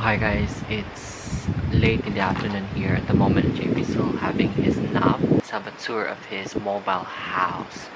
Hi guys, it's late in the afternoon here. At the moment, JP is still having his nap. Let's have a tour of his mobile house.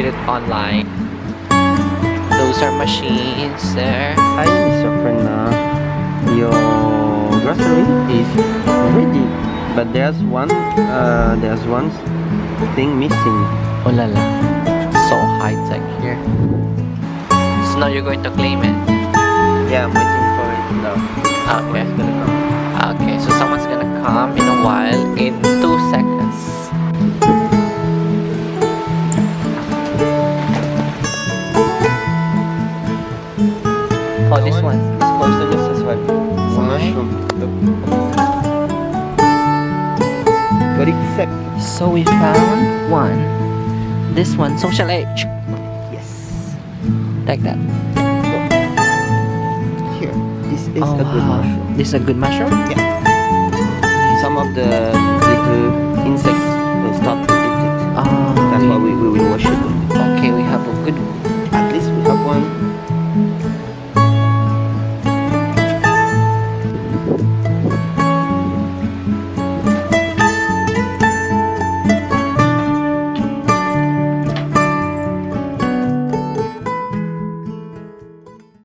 Ordered it online. Those are machines there. Hi, Mr. Ferna. Your grocery is ready, but there's one, uh, there's one thing missing. Oh la la. So high tech here. So now you're going to claim it. Yeah, I'm waiting for it now. Okay. It's gonna come. Okay, so someone's gonna come in a while in two seconds. Oh, this one. It's closer just this way. Mushroom. Good except. So we found one. This one, social age. Yes. Like that. Here. This is oh, a good mushroom. This is a good mushroom? Yeah. Some of the little insects will stop to eat it. Oh, That's why we, we will worship them.